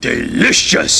Delicious!